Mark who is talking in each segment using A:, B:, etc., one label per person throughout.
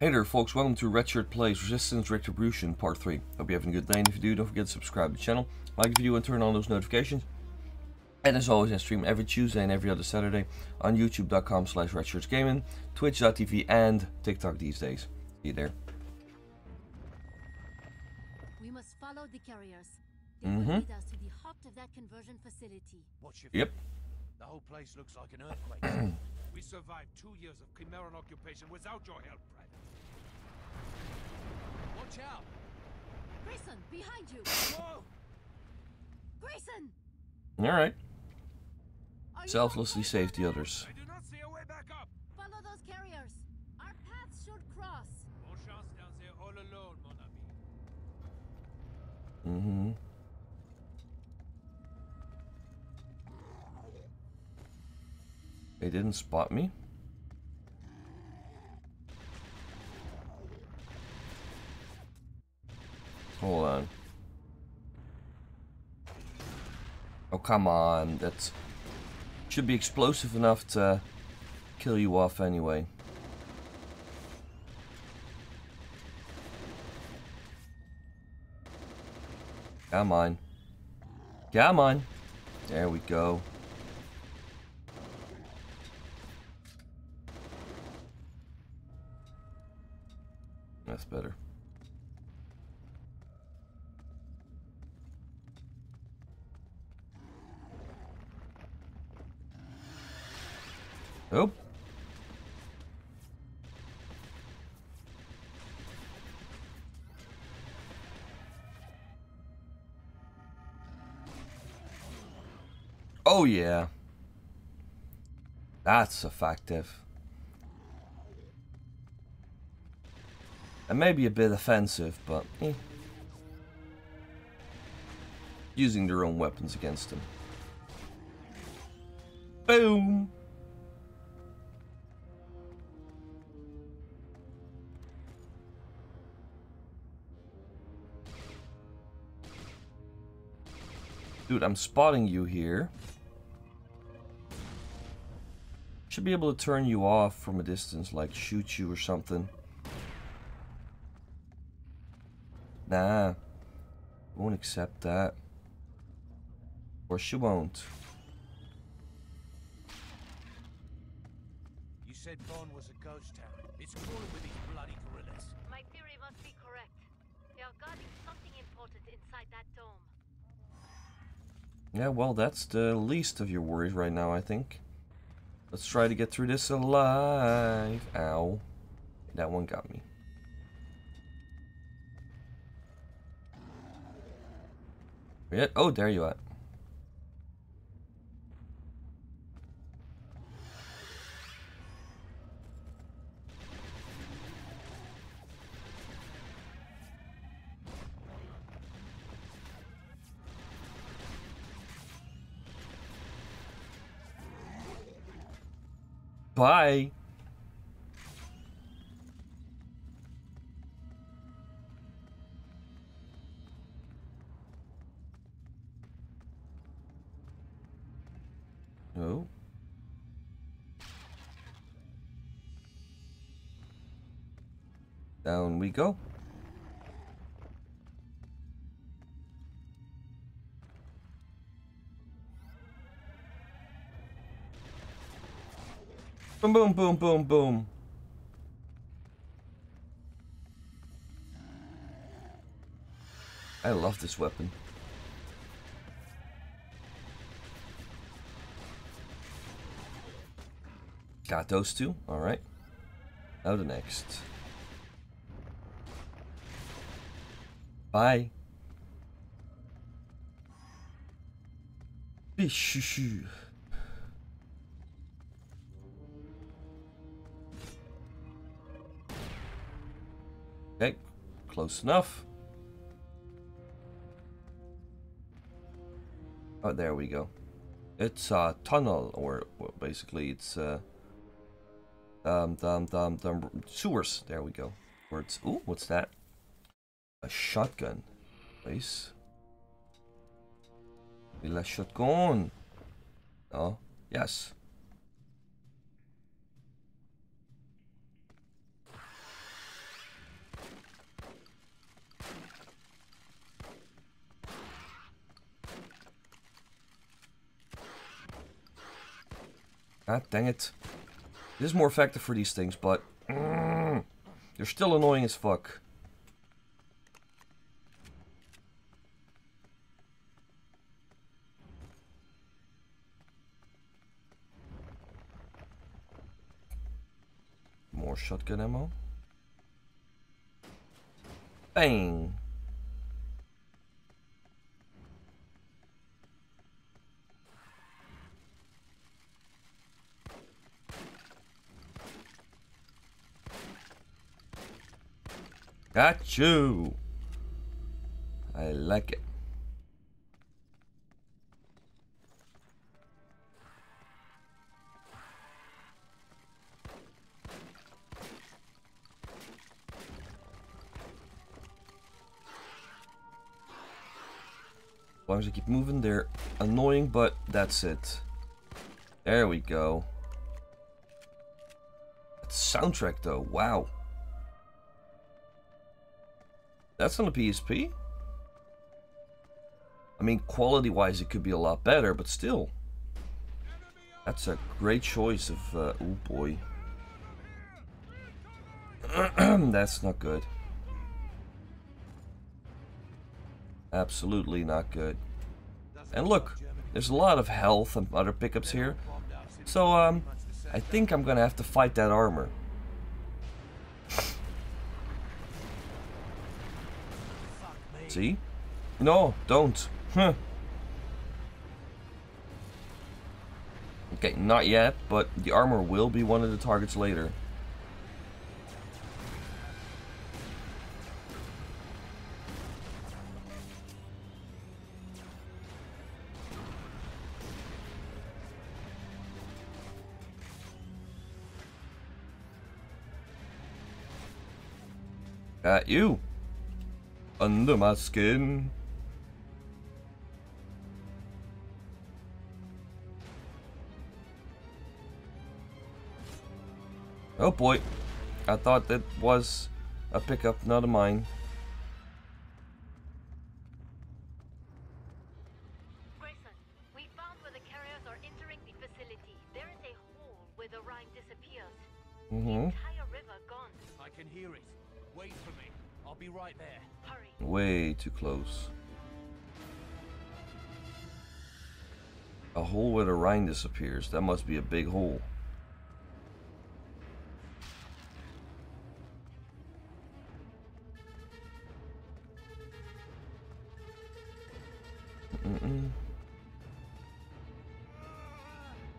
A: Hey there folks, welcome to Redshirt Plays Resistance Retribution Part 3. Hope you're having a good day and if you do, don't forget to subscribe to the channel, like the video and turn on those notifications. And as always, I stream every Tuesday and every other Saturday on youtube.com slash redshirtsgaming, twitch.tv and TikTok these days. See you there.
B: We must follow the carriers. They
A: Mhm.
B: will lead us to the heart of that conversion facility.
C: What's your
A: Yep.
C: The whole place looks like an earthquake.
D: We survived two years of Chimeran occupation without your help, Brad.
C: Watch out!
B: Grayson, behind you!
C: Whoa!
B: Grayson!
A: Alright, selflessly
B: all right
A: save the others.
D: I do not see a way back up.
B: Follow those carriers. Our paths should cross.
D: Bon chance down there all alone, mon ami.
A: Mm-hmm. They didn't spot me? Hold on. Oh, come on. That should be explosive enough to kill you off anyway. Come on. Come on. There we go. That's better. Oh. Oh yeah. That's effective. And maybe a bit offensive, but eh. Using their own weapons against them. Boom! Dude, I'm spotting you here. Should be able to turn you off from a distance, like shoot you or something. Nah. Won't accept that. Or she won't.
C: You said Bonn was a ghost town. It's crawling with these bloody gorillas.
B: My theory must be correct. They are guarding something important inside that dome.
A: Yeah, well, that's the least of your worries right now, I think. Let's try to get through this alive. Ow. That one got me. Yeah. Oh, there you are. Bye. We go. Boom, boom, boom, boom, boom. I love this weapon. Got those two. Alright. Now the next. Bye. Bichu. Okay, close enough. Oh, there we go. It's a tunnel, or well, basically it's uh, um, um, um, um, sewers. There we go. Where it's ooh, what's that? a shotgun. Nice. Will a shotgun? Oh, yes. Ah, dang it. It is more effective for these things, but... Mm, they're still annoying as fuck. Shotgun ammo. Bang! Got you! I like it. Long as I keep moving, they're annoying, but that's it. There we go. soundtrack though, wow. That's on the PSP? I mean, quality-wise, it could be a lot better, but still. That's a great choice of... Uh, oh boy. That's not good. Absolutely not good. And look, there's a lot of health and other pickups here. So, um, I think I'm gonna have to fight that armor. See? No, don't. Huh. Okay, not yet, but the armor will be one of the targets later. Got you under my skin. Oh boy, I thought that was a pickup, not a mine. Close. A hole where the Rhine disappears. That must be a big hole.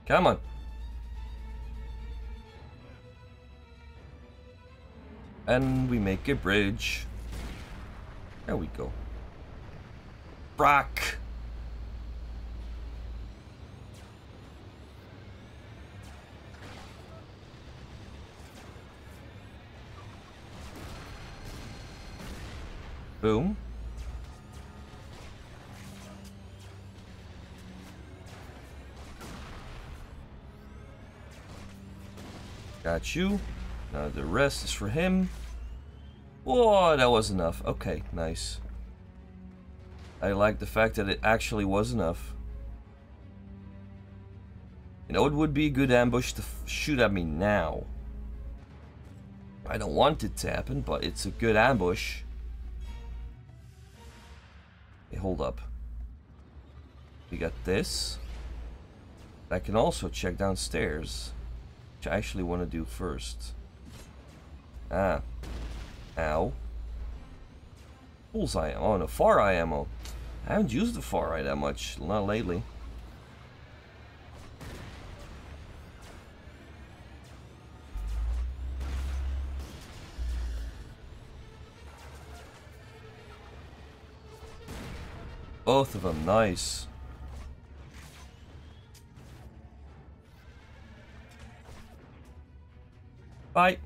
A: Come on. And we make a bridge. There we go. Brock. Boom. Got you. Now the rest is for him. Oh, that was enough. Okay, nice. I like the fact that it actually was enough. You know, it would be a good ambush to shoot at me now. I don't want it to happen, but it's a good ambush. Hey, hold up. We got this. I can also check downstairs. Which I actually want to do first. Ah. Ow. Bullseye. Oh, no, Fareye ammo. Oh, I haven't used the Fareye that much. Not lately. Both of them, nice. Bye.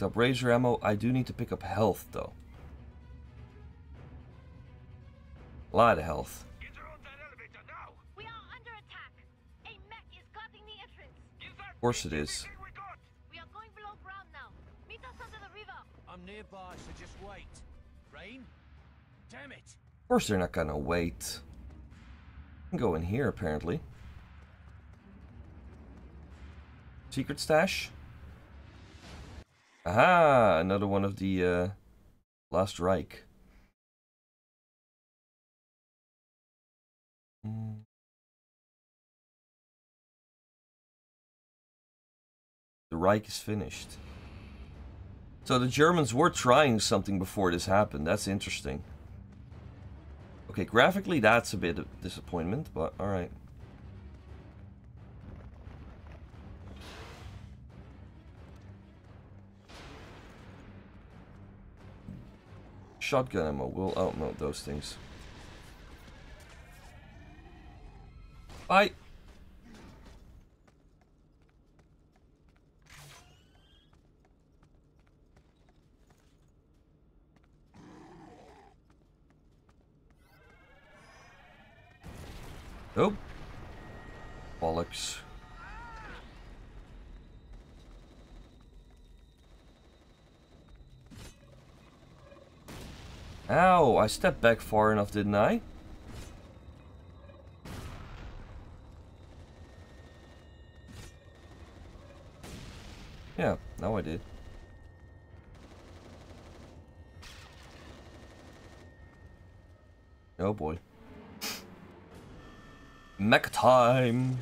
A: Picked up razor ammo. I do need to pick up health, though. A lot of health.
D: Get her on that elevator now!
B: We are under attack. A mech is guarding the entrance.
D: Is that
A: Of course it is.
D: we
B: are going below ground now. Meet us under the river.
C: I'm nearby, so just wait. Rain? Damn it!
A: Of course they're not gonna wait. I Can go in here, apparently. Secret stash. Aha! Another one of the uh, Last Reich. Hmm. The Reich is finished. So the Germans were trying something before this happened. That's interesting. Okay, graphically that's a bit of disappointment, but alright. Shotgun ammo will outmount those things. Bye! Oh. Bollocks. Ow, I stepped back far enough, didn't I? Yeah, now I did. Oh boy. Mech time!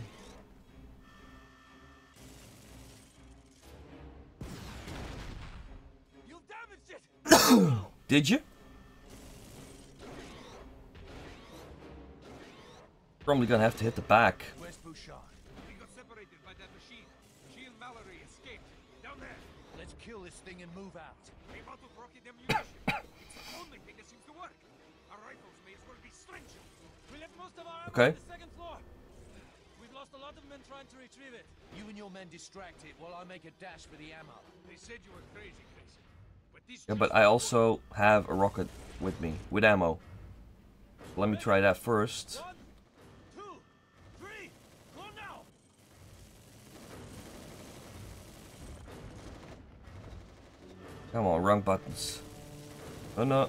D: You damaged it!
A: Did you? Probably gonna have to hit the back.
C: Where's Bouchard?
D: We got separated by that machine. She and Mallory escaped. Down there.
C: Let's kill this thing and move out.
D: Came out rocket ammunition. it's the only thing that seems to work. Our rifles may as well be slingshot.
E: We left most of our
A: Okay.
E: on the second floor. We've lost a lot of men trying to retrieve it.
C: You and your men distract it while I make a dash for the ammo.
D: They said you were crazy, Grayson. But these
A: Yeah, but I also have a rocket with me, with ammo. Let me try that first.
E: One, two, three, go now!
A: Come on, wrong buttons. Oh no.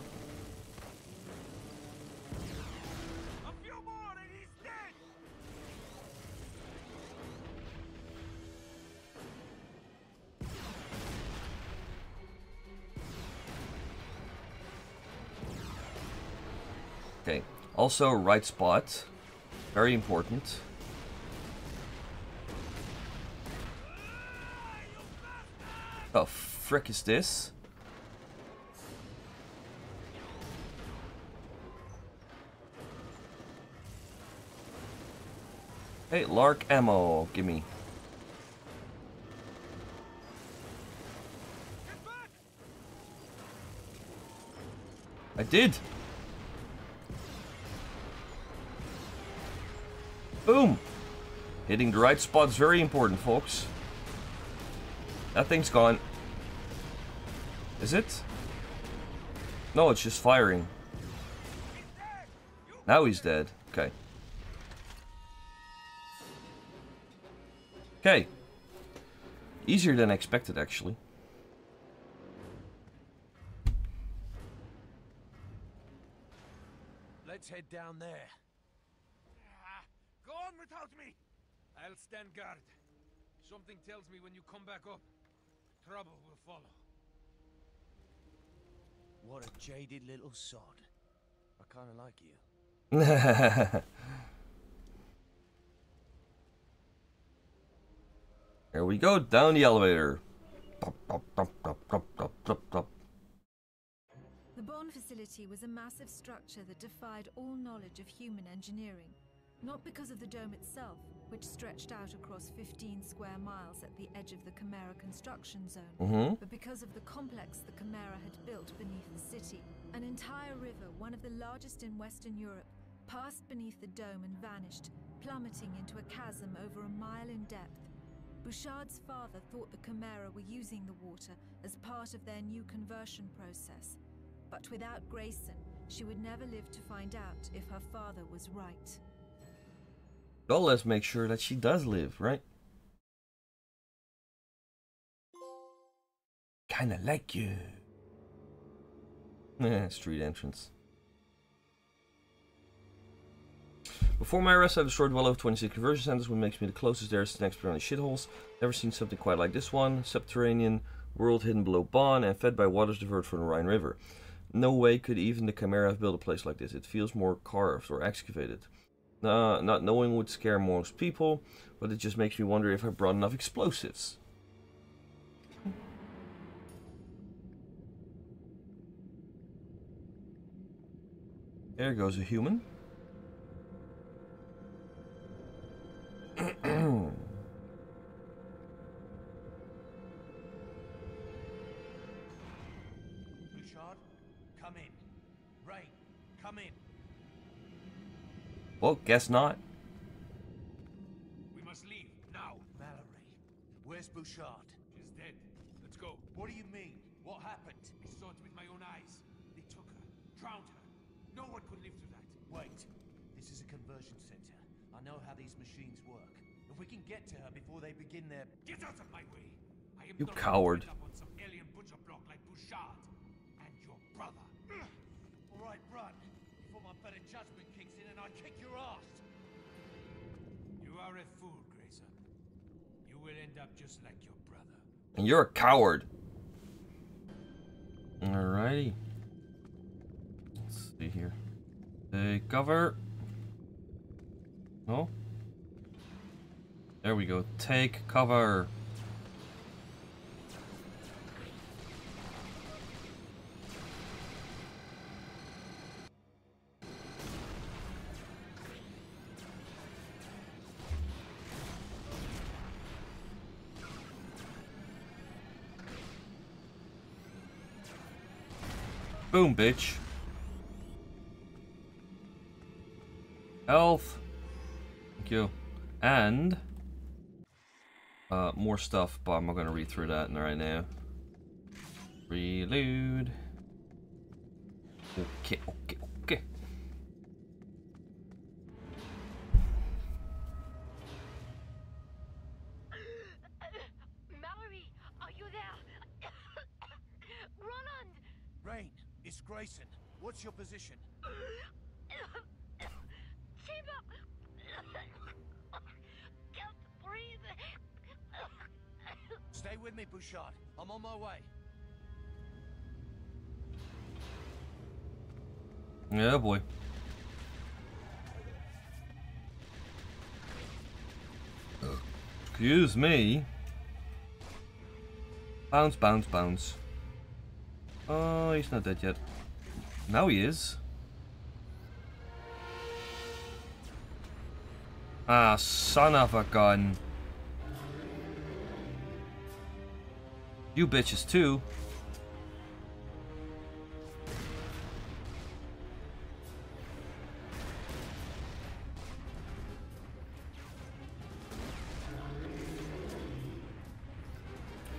A: Okay. Also, right spot. Very important. Oh, frick is this? Hey, LAARK ammo, gimme. I did! Boom! Hitting the right spot's very important, folks. That thing's gone. Is it? No, it's just firing. Now he's dead. Okay. Okay. Easier than expected, actually.
C: Let's head down there.
D: Ah, go on without me! I'll stand guard. Something tells me when you come back up, trouble will follow.
C: What a jaded little sod. I kinda like you.
A: Here we go, down the elevator.
F: The Bonn facility was a massive structure that defied all knowledge of human engineering. Not because of the dome itself, which stretched out across 15 square miles at the edge of the Chimera construction zone,
A: Mhm.
F: but because of the complex the Chimera had built beneath the city. An entire river, one of the largest in Western Europe, passed beneath the dome and vanished, plummeting into a chasm over a mile in depth. Bouchard's father thought the Chimera were using the water as part of their new conversion process. But without Grayson, she would never live to find out if her father was right.
A: Well, let's make sure that she does live, right? Kinda like you. Street entrance. Before my arrest, I destroyed well over 26 conversion centers, what makes me the closest there is the next beyond shitholes. Never seen something quite like this one. Subterranean world hidden below Bonn and fed by waters diverted from the Rhine River. No way could even the Chimera have built a place like this. It feels more carved or excavated. Uh, not knowing would scare most people, but it just makes me wonder if I brought enough explosives. There goes a human. well, guess not.
D: We must leave now.
C: Mallory, where's Bouchard?
D: She's dead. Let's go.
C: What do you mean? What happened?
D: I saw it with my own eyes. They took her, drowned her. No one could live through that.
C: Wait, this is a conversion center. I know how these machines work. If we can get to her before they begin their...
D: Get out of my way. I am
A: You
D: not
A: coward.
D: going to end up on some alien butcher block like Bouchard and your brother.
C: All right, run, before my better judgment kicks in and I kick your ass.
D: You are a fool, Grayson. You will end up just like your brother.
A: And you're a coward. Alrighty. Let's see here. Take cover. No? There we go. Take cover. Boom, bitch. Health. Thank you. And uh, more stuff, but I'm not gonna read through that right now. Reload. Okay, okay, okay.
B: Mallory, are you there? Roland!
C: Rain, it's Grayson. What's your position?
B: Chiba! Can't breathe!
C: Stay with me, Bouchard. I'm on my way.
A: Yeah, boy. Excuse me. Bounce, bounce, bounce. Oh, he's not dead yet. Now he is. Ah, son of a gun. You bitches too.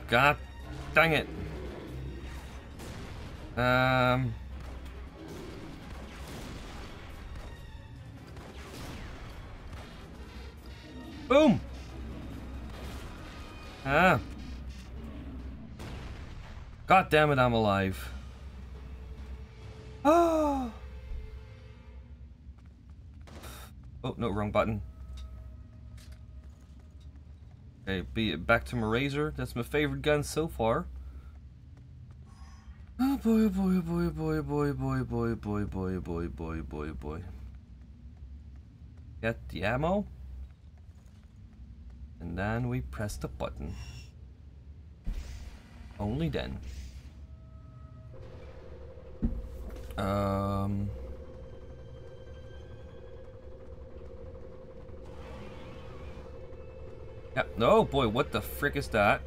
A: God dang it. Um. Boom. Ah. God damn it, I'm alive. Oh. Oh, no, wrong button. Okay, be it back to my razor. That's my favorite gun so far. Oh boy, oh boy, oh boy, oh boy, oh boy, oh boy, boy, boy, boy, boy, boy, boy, boy. Get the ammo. And then we press the button. Only then. Um. Yeah. Oh boy, what the frick is that?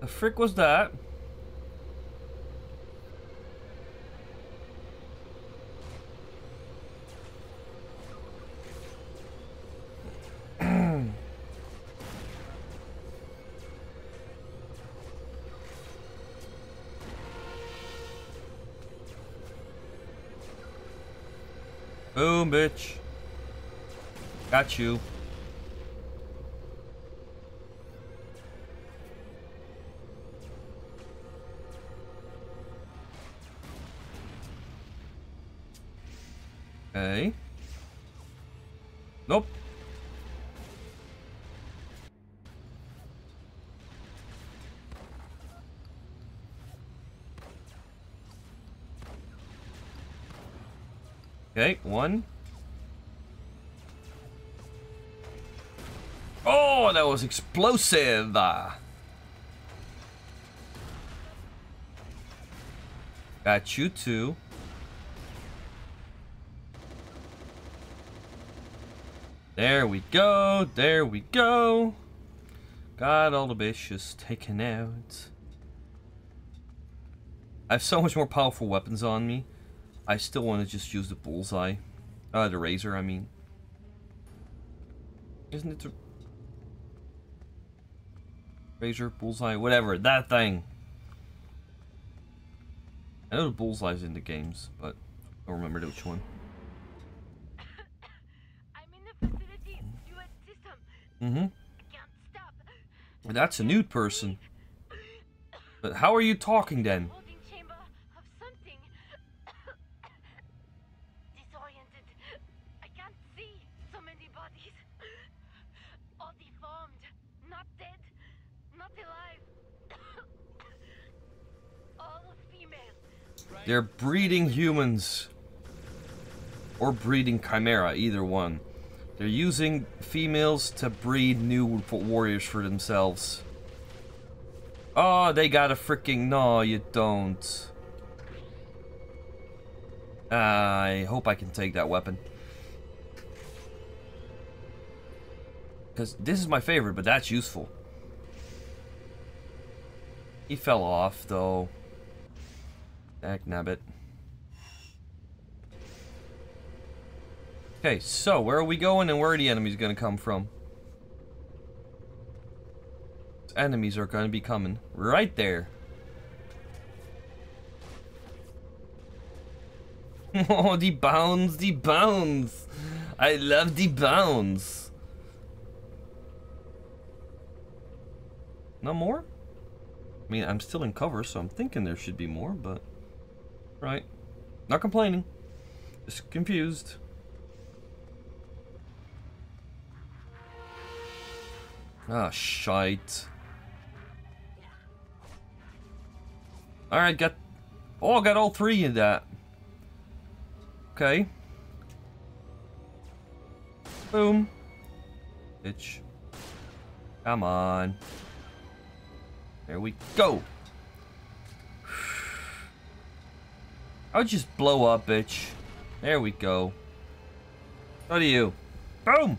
A: The frick was that? bitch. Got you. Okay. Nope. Okay, one. Oh, that was explosive. Got you too. There we go, there we go. Got all the bitches taken out. I have so much more powerful weapons on me. I still want to just use the bullseye. Uh, the razor, I mean. Isn't it the... Razor, bullseye, whatever, that thing. I know the bullseye's in the games, but I don't remember which one.
B: I'm in the facility. Duet system.
A: Mm-hmm.
B: I can't stop.
A: That's a nude person. But how are you talking then? They're breeding humans. Or breeding chimera, either one. They're using females to breed new warriors for themselves. Oh, they got a freaking... No, you don't. I hope I can take that weapon. Because this is my favorite, but that's useful. He fell off, though. Heck nabbit. Okay, so where are we going and where are the enemies going to come from? Enemies are going to be coming right there. Oh, the bounds, the bounds. I love the bounds. No more? I mean, I'm still in cover, so I'm thinking there should be more, but... Right. Not complaining. Just confused. Ah, shite. Alright, got... Oh, I got all three in that. Okay. Boom. Bitch. Come on. There we go. I'll just blow up, bitch. There we go. What do you? Boom!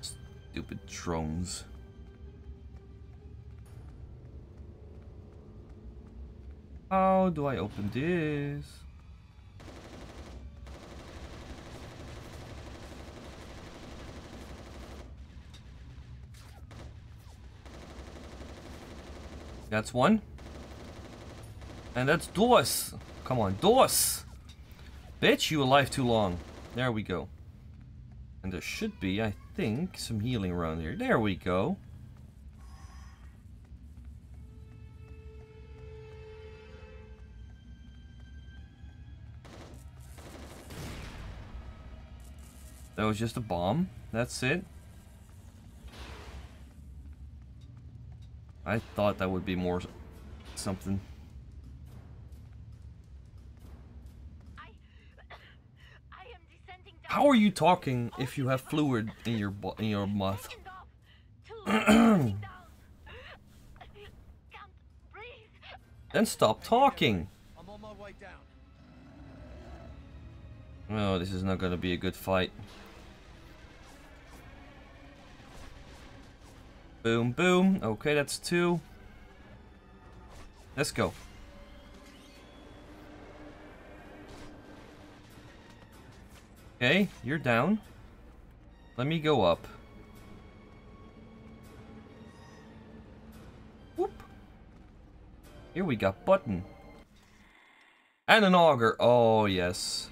A: Stupid drones. How do I open this? That's one. And that's Dos. Come on, Dos. Bitch, you alive too long. There we go. And there should be, I think, some healing around here. There we go. That was just a bomb. That's it. I thought that would be more something.
B: I. I am descending down.
A: How are you talking oh, if you have fluid in your in your mouth?
B: Second off. Two. descending down. Can't breathe.
A: Then stop talking.
C: I'm on my way down.
A: Oh, this is not gonna be a good fight. Boom, boom. Okay, that's two. Let's go. Okay, you're down. Let me go up. Whoop. Here we got button. And an auger. Oh, yes.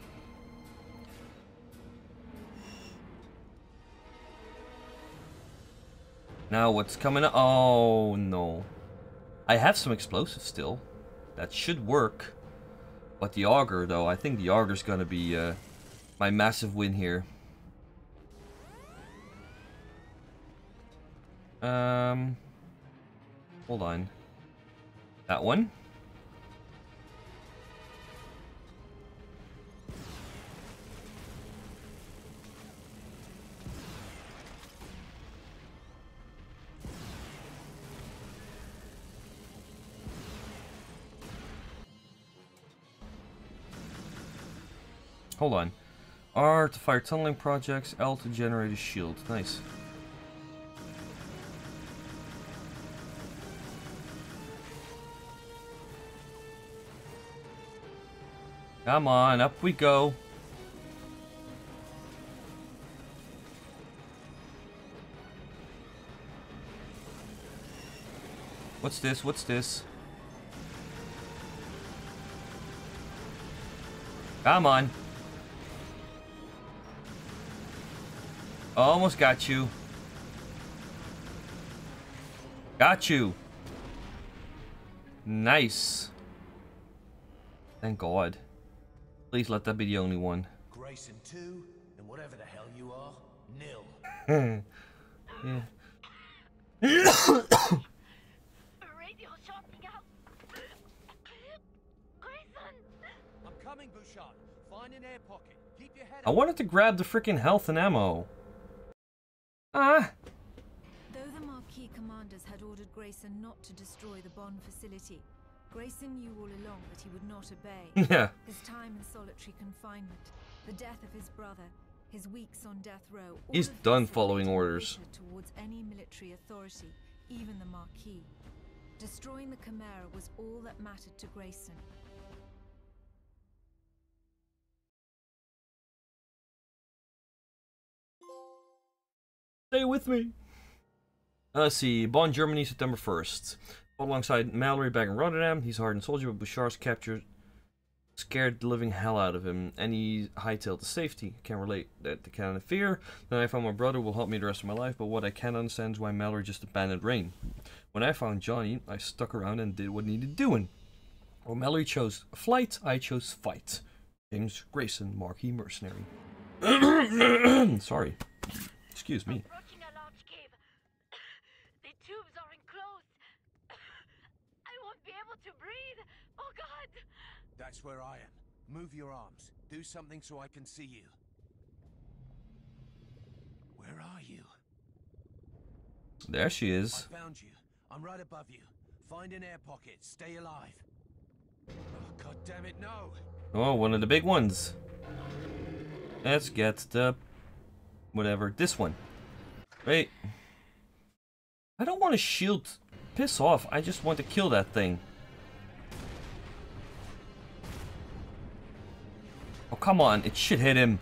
A: Now what's coming up? Oh, no. I have some explosives still. That should work. But the auger, though, I think the auger's gonna be uh, my massive win here. Um, hold on. That one. Hold on. R to fire tunneling projects, L to generate a shield. Nice. Come on, up we go. What's this? What's this? Come on. Almost got you. Got you. Nice. Thank God. Please let that be the only one.
C: Grayson 2, and whatever the hell you are, nil.
A: yeah.
B: Radio out. Grayson!
C: I'm coming, Bouchard. Find an air pocket. Keep your head
A: I wanted to grab the freaking health and ammo. Ah.
F: Though the Maquis commanders had ordered Grayson not to destroy the Bonn facility, Grayson knew all along that he would not obey.
A: Yeah.
F: His time in solitary confinement, the death of his brother, his weeks on death row.
A: He's done following orders.
F: Towards any military authority, even the Maquis. Destroying the Chimera was all that mattered to Grayson.
A: Stay with me. Uh, let's see. Bonn, Germany, September 1st. Fought alongside Mallory back in Rotterdam. He's a hardened soldier, but Bouchard's captured scared the living hell out of him, and he hightailed to safety. Can't relate that to kind of fear. Then I found my brother will help me the rest of my life, but what I can't understand is why Mallory just abandoned Rain. When I found Johnny, I stuck around and did what needed doing. Well, Mallory chose flight, I chose fight. James Grayson, Maquis Mercenary. Sorry. Excuse me.
B: Approaching a large cave. The tubes are enclosed. I won't be able to breathe. Oh god!
C: That's where I am. Move your arms. Do something so I can see you. Where are you?
A: There she is.
C: I found you. I'm right above you. Find an air pocket. Stay alive. Oh, God damn it, no!
A: Oh, one of the big ones. Let's get the... Whatever. This one. Wait. I don't want to shield... Piss off. I just want to kill that thing. Oh, come on. It should hit him.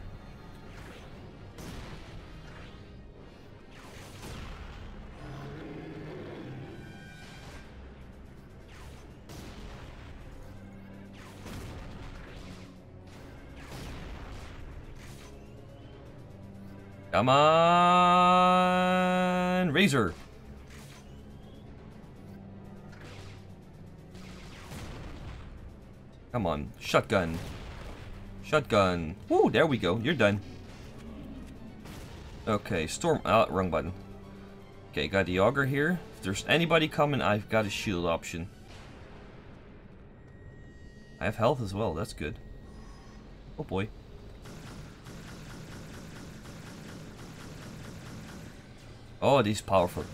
A: Come on, Razor. Come on, shotgun. Shotgun. Woo, there we go. You're done. Okay, storm. Ah, wrong button. Okay, got the auger here. If there's anybody coming, I've got a shield option. I have health as well. That's good. Oh boy. Oh, these powerful.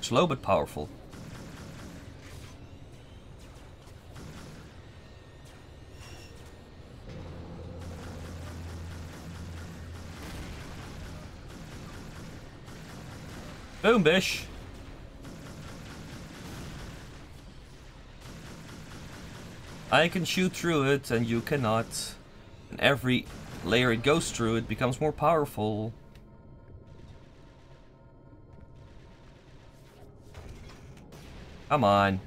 A: Slow but powerful. Boom, bish. I can shoot through it and you cannot. And every layer it goes through, it becomes more powerful. Come on.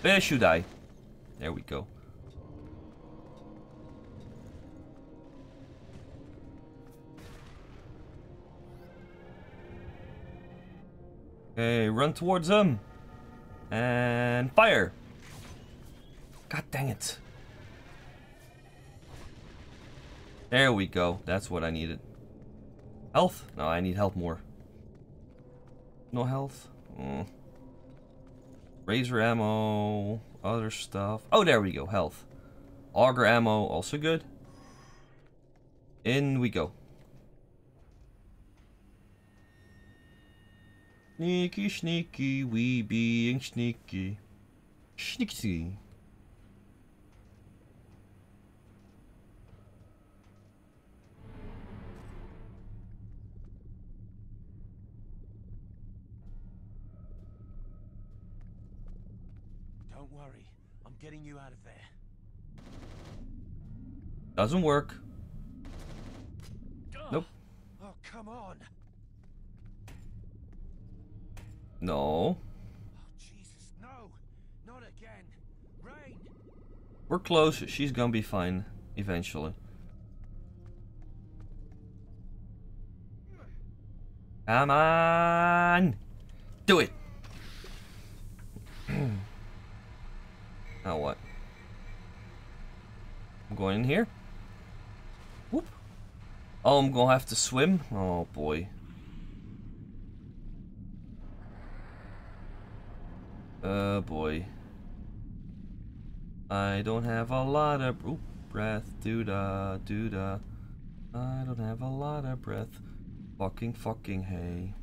A: Where should I? There we go. Okay, run towards him. And fire. God dang it. There we go. That's what I needed. Health? No, I need health more. No health? Mm. Razor ammo. Other stuff. Oh, there we go. Health. Auger ammo. Also good. In we go. Sneaky, sneaky, we being sneaky. Sneaky.
C: Don't worry, I'm getting you out of there.
A: Doesn't work. Nope.
C: Oh, come on.
A: No.
C: Oh, Jesus, no. Not again. Rain.
A: We're close. She's gonna be fine eventually. Come on! Do it! now what? I'm going in here. Whoop. Oh, I'm gonna have to swim? Oh boy. Oh boy. I don't have a lot of oop, breath. Doo da, doo da. I don't have a lot of breath. Fucking, fucking hey.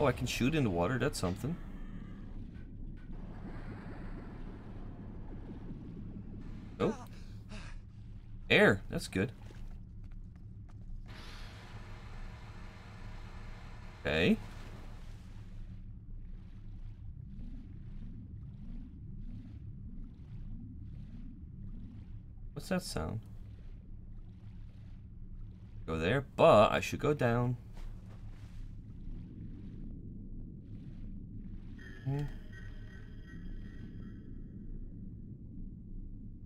A: Oh, I can shoot in the water. That's something. Oh. Air. That's good. Okay. What's that sound? Go there, but I should go down. Hmm.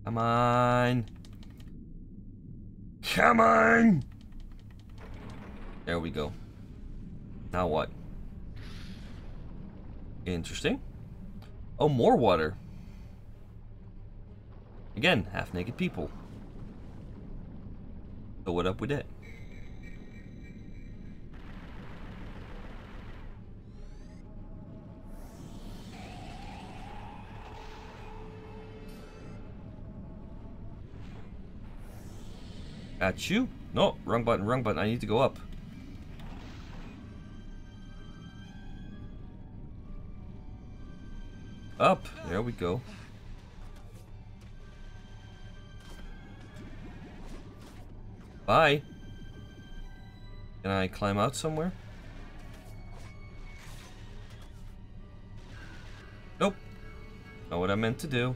A: Come on. Come on. There we go. Now what? Interesting. Oh, more water. Again, half naked people. So what up with it? At you? No, wrong button, wrong button. I need to go up. Up. There we go. Bye. Can I climb out somewhere? Nope. Not what I meant to do.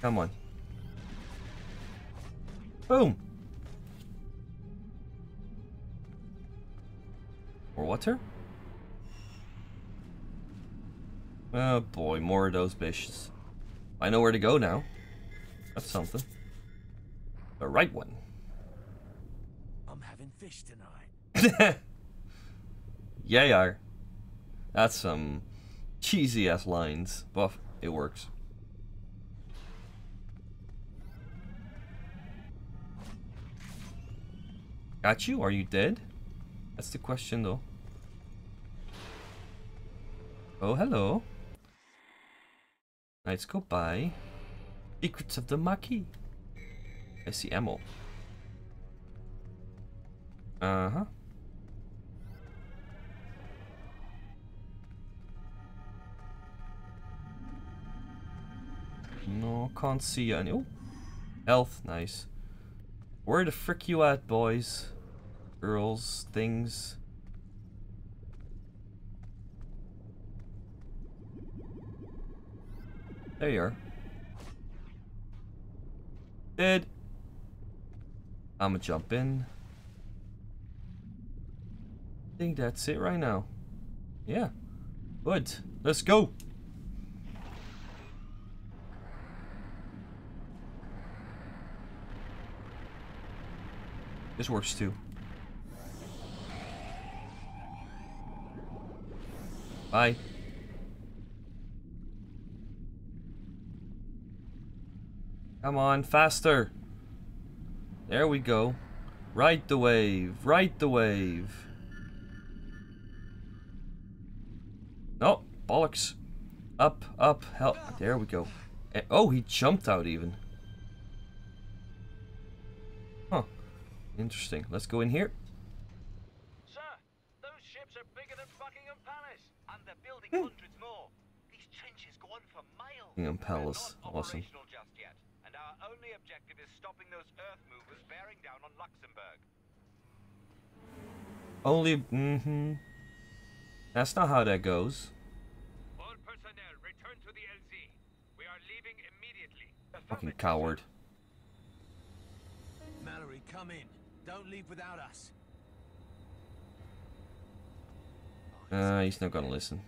A: Come on. Boom. More water? Oh boy, more of those bitches. I know where to go now. That's something. The right one.
C: I'm having fish tonight.
A: yeah, you are. That's some cheesy ass lines, but it works. Got you? Are you dead? That's the question though. Oh, hello. Let's go by. Secrets of the Maquis. I see ammo. Uh-huh. No, can't see any. Oh, health, nice. Where the frick you at, boys? Girls, things. There you are. Dead. I'ma jump in. I think that's it right now. Yeah. Good. Let's go. This works too. Bye. Come on, faster. There we go. Right the wave. Right the wave. No, bollocks. Up, up, help. There we go. Eh, Oh, he jumped out even. Huh. Interesting. Let's go in here.
G: Sir, those ships are bigger than Buckingham Palace, and they're building
A: Hmm.
G: hundreds more. These trenches go on for miles.
A: Buckingham Palace. Awesome.
G: operational just yet, and our only objective is stopping those Earth movers bearing down on Luxembourg.
A: Only. Mm-hmm. That's not how that goes.
D: All personnel, return to the LZ. We are leaving immediately.
A: Fucking coward.
C: Mallory, come in. Don't leave without us.
A: Uh, he's not gonna listen.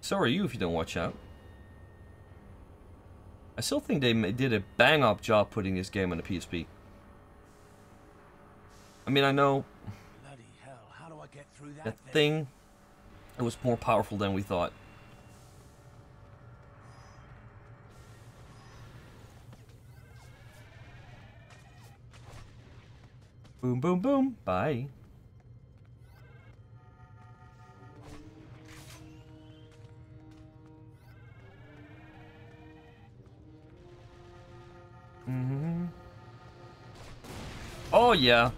A: So are you if you don't watch out. I still think they did a bang up job putting this game on the PSP. I mean, I know
C: Bloody hell, how do I get through that
A: that
C: thing?
A: thing it was more powerful than we thought. Boom, boom, boom. Bye. Hmm Oh, yeah.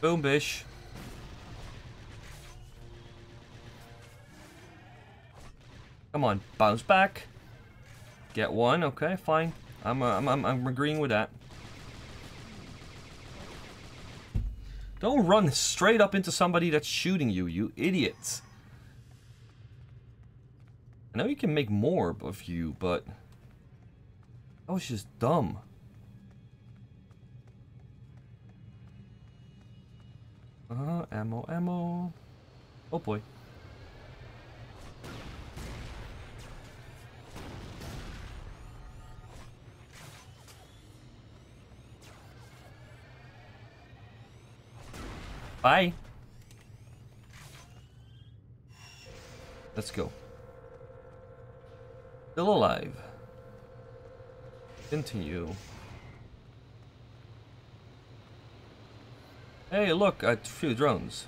A: Boom, bish. Come on, bounce back. Get one, okay, fine. I'm, uh, I'm, I'm, I'm agreeing with that. Don't run straight up into somebody that's shooting you, you idiots. I know you can make more of you, but that was just dumb. Uh, ammo, ammo. Oh boy. Bye. Let's go. Still alive. Continue. Hey, look, a few drones.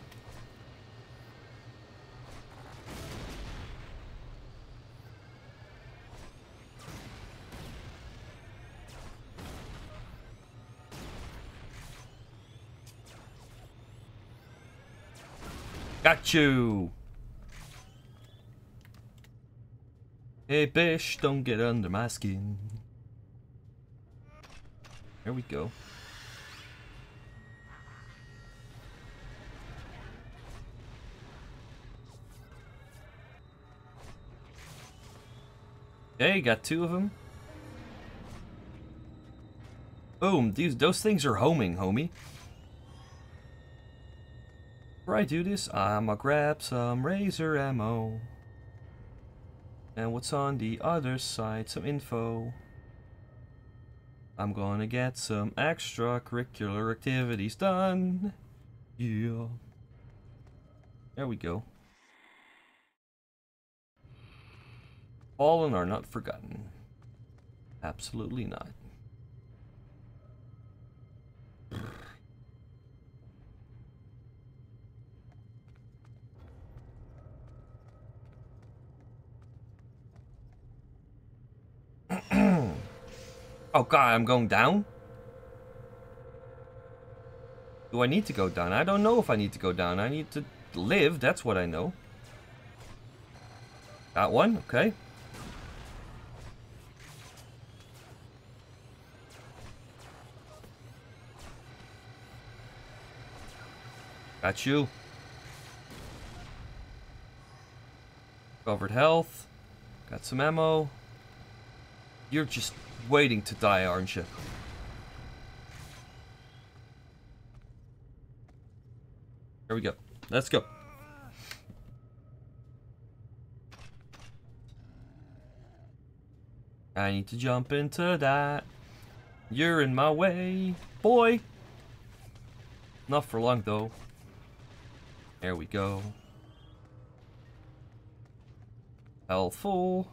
A: Got you! Hey, bish, don't get under my skin. There we go. Okay, got two of them. Boom, these those things are homing, homie. Before I do this, I'ma grab some razor ammo. And what's on the other side? Some info. I'm gonna get some extracurricular activities done. Yeah. There we go. Fallen are not forgotten. Absolutely not. Oh god, I'm going down? Do I need to go down? I don't know if I need to go down. I need to live, that's what I know. Got one, okay. Got you. Covered health. Got some ammo. You're just waiting to die, aren't you? Here we go. Let's go. I need to jump into that. You're in my way, boy. Not for long though. There we go. Health full.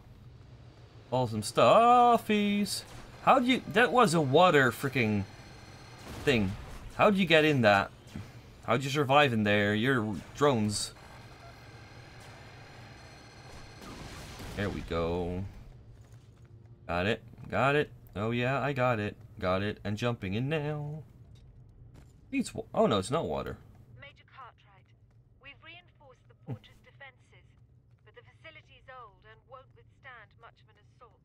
A: All some stuffies. How'd you... That was a water freaking thing. How'd you get in that? How'd you survive in there? You're drones. There we go. Got it. Got it. Oh yeah, I got it. Got it. And jumping in now. Needs Oh no, it's not water.
B: Major Cartwright, we've reinforced the fortress defenses, but the facility's old and won't withstand much of an assault.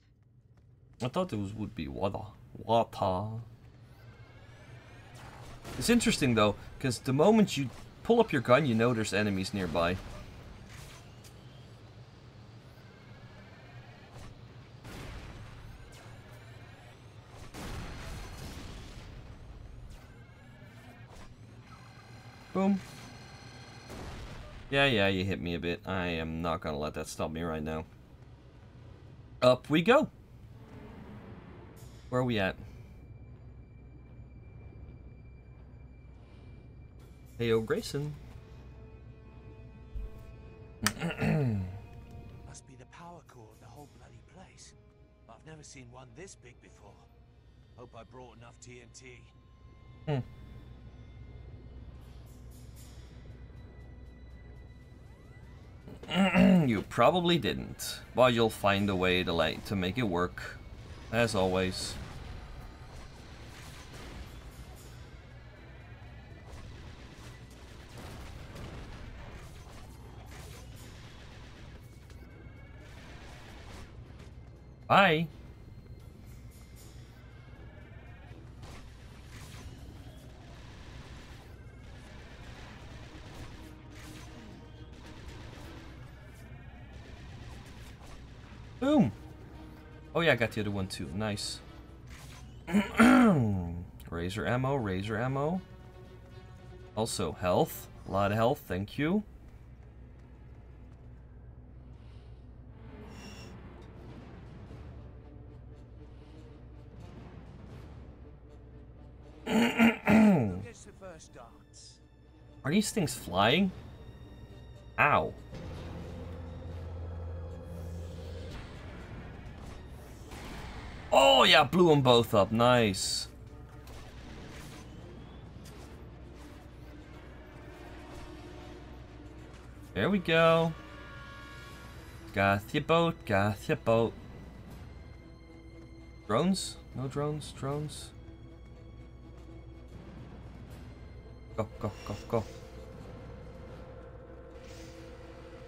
A: I thought it was would be water. Water. It's interesting though, because the moment you pull up your gun, you know there's enemies nearby. Boom. Yeah, yeah, you hit me a bit. I am not gonna let that stop me right now. Up we go. Where are we at? Heyo Grayson.
C: Must be the power core of the whole bloody place. I've never seen one this big before. Hope I brought enough TNT. Hmm.
A: you probably didn't. But you'll find a way to like to make it work. As always. Bye. Boom. Oh yeah, I got the other one too. Nice. razor ammo, razor ammo. Also health. A lot of health, thank you. Are these things flying? Ow. Oh yeah, blew them both up. Nice. There we go. Got your boat, got your boat. Drones? No drones, drones. Go, go, go, go.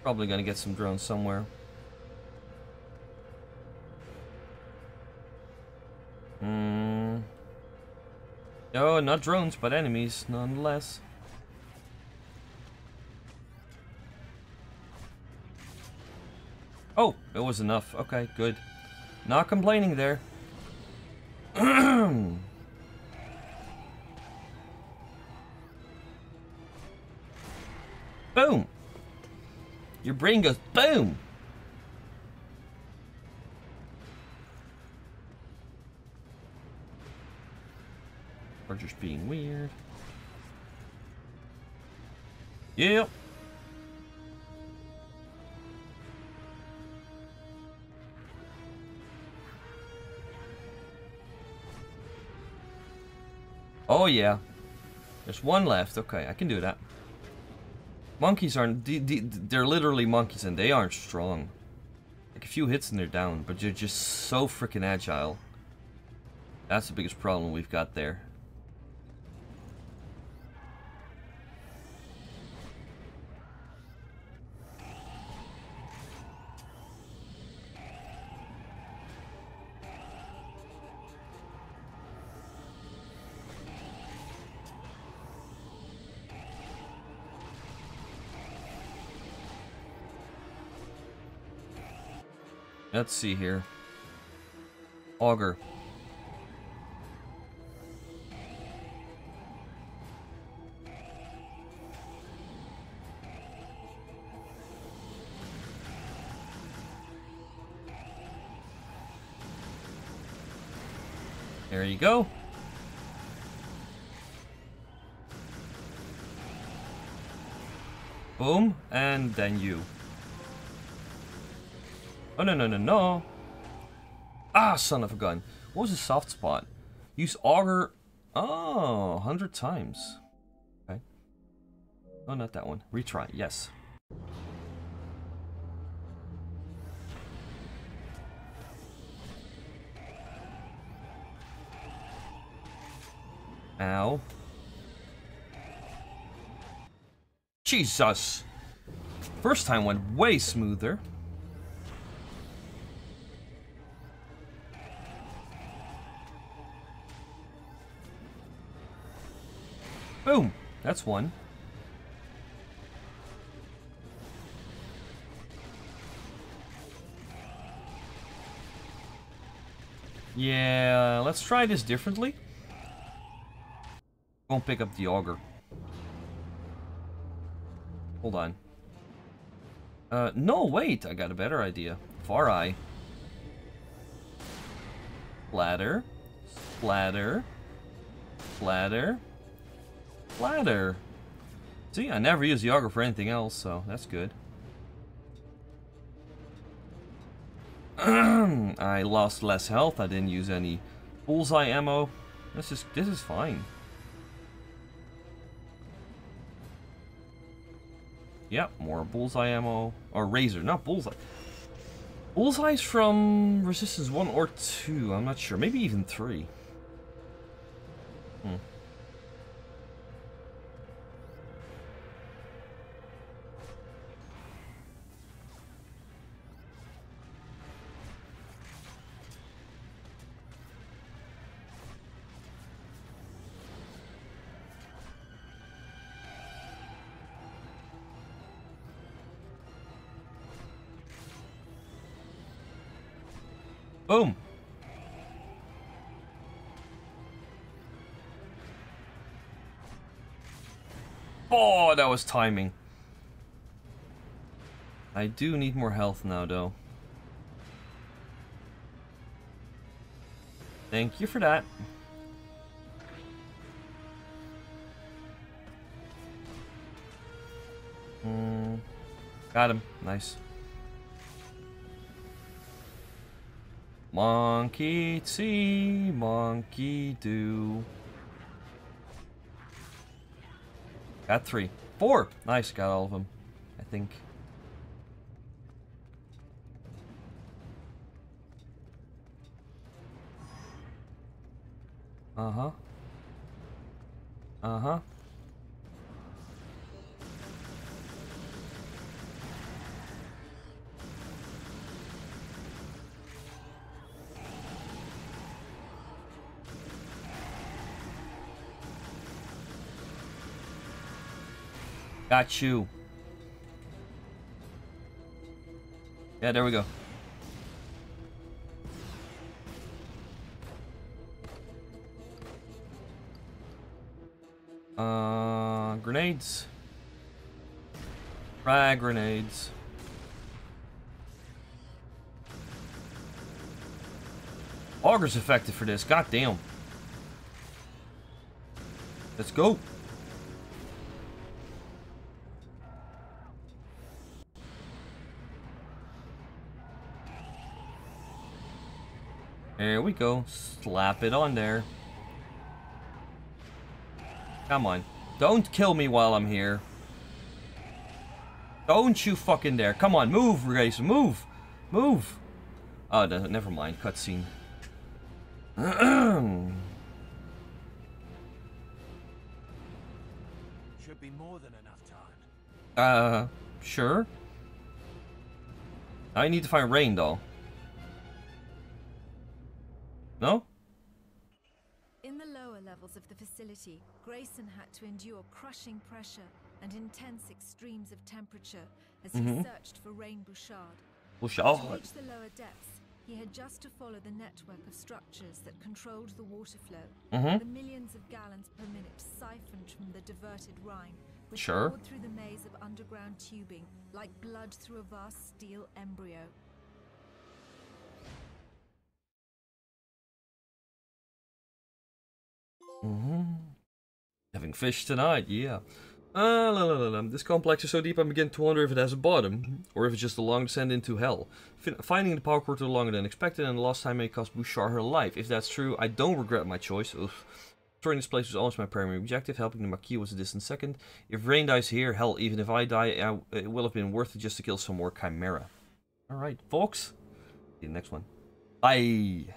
A: Probably gonna get some drones somewhere. Hmm. Oh, not drones, but enemies, nonetheless. Oh, it was enough. Okay, good. Not complaining there. Your brain goes boom. Or just being weird. Yep. Oh yeah. There's one left. Okay, I can do that. Monkeys aren't... They're literally monkeys and they aren't strong. Like a few hits and they're down, but they're just so freaking agile. That's the biggest problem we've got there. Let's see here. Auger. There you go. Boom, and then you. Oh, no, no, no, no. Ah, son of a gun. What was the soft spot? Use auger. Oh, 100 times. Okay. Oh, not that one. Retry. Yes. Ow. Jesus. First time went way smoother. That's one. Yeah, let's try this differently. Won't pick up the auger. Hold on. Uh, no, wait, I got a better idea. Fareye. Splatter. Splatter. Splatter. Splatter. See, I never use the auger for anything else, so that's good. I lost less health, I didn't use any bullseye ammo. This is this is fine. Yep, more bullseye ammo. Or razor, not bullseye. Bullseye's from resistance 1 or 2, I'm not sure. Maybe even 3. Hmm. That was timing. I do need more health now, though. Thank you for that. Mm, got him. Nice. Monkey see, monkey do. Got three. Four! Nice, got all of them. I think. Uh-huh. Uh-huh. Got you. Yeah, there we go. Uh, grenades. Frag grenades. Auger's effective for this. God damn. Let's go. There we go. Slap it on there. Come on. Don't kill me while I'm here. Don't you fucking dare. Come on, move, Race. Move. Move. Oh, never mind. Cutscene.
C: Should be more than enough time.
A: Uh, sure. I need to find Rain, though. No?
F: In the lower levels of the facility, Grayson had to endure crushing pressure and intense extremes of temperature as he
A: Mhm.
F: searched for Rain Bouchard.
A: Bush.
F: To reach the lower depths, he had just to follow the network of structures that controlled the water flow.
A: Mhm.
F: The millions of gallons per minute siphoned from the diverted Rhine, which
A: Sure.
F: poured through the maze of underground tubing like blood through a vast steel embryo.
A: Having fish tonight, yeah. Uh, la, la, la. This complex is so deep I'm beginning to wonder if it has a bottom, or if it's just a long descent into hell. Fin finding the power core took longer than expected, and the last time may cost Bouchard her life. If that's true, I don't regret my choice. Oof. Destroying this place was almost my primary objective, helping the Maquis was a distant second. If Rain dies here, hell, even if I die, I, it will have been worth it just to kill some more Chimera. Alright, folks. See you next one. Bye.